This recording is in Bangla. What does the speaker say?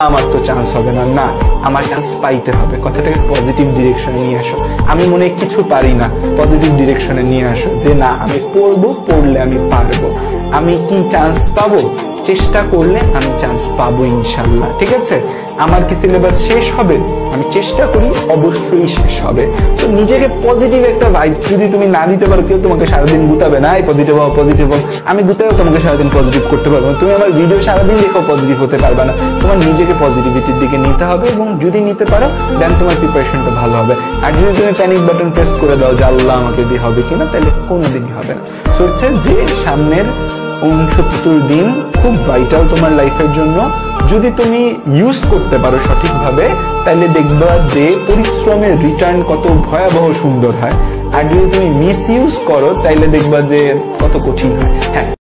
আমার তো চান্স হবে না না, আমার চান্স পাইতে হবে। কথাটাকে পজিটিভ ডিরেকশনে নিয়ে আসো। আমি মনে কিছু পারি না পজিটিভ ডিরেকশনে নিয়ে আসো যে, না, আমি পড়ব, পড়লে আমি পারব। আমি কি চান্স পাবো? চেষ্টা করলে আমি চান্স পাবো ইনশাল্লাহ, ঠিক আছে? আমার কি সিলেবাস শেষ হবে? আমি চেষ্টা করি অবশ্যই শেষ হবে। তো নিজেকে পজিটিভ একটা ভাইব যদি তুমি না দিতে পারো, কেউ তোমাকে সারাদিন গুতাবে না, এই পজিটিভ হও পজিটিভ হও। আমি গুতাও তোমাকে সারাদিন পজিটিভ করতে পারব তুমি আমার ভিডিও সারাদিন দেখো পজিটিভ হতে পারবে না। তোমার নিজেকে পজিটিভিটির দিকে নিতে হবে এবং যদি নিতে পারো দেন তোমার প্রিপারেশনটা ভালো হবে। আর যদি তুমি প্যানিক বাটন প্রেস করে দাও যে আল্লাহ আমাকে দিয়ে হবে কিনা, তাহলে কোনোদিনই হবে না। সো হচ্ছে যে সামনের উনসত্তর দিন খুব ভাইটাল তোমার লাইফের জন্য। যদি তুমি ইউজ করতে পারো সঠিকভাবে, তাহলে দেখবা যে পরিশ্রমের রিটার্ন কত ভয়াবহ সুন্দর হয়। আর যদি তুমি মিস ইউজ করো তাইলে দেখবা যে কত কঠিন হয়। হ্যাঁ।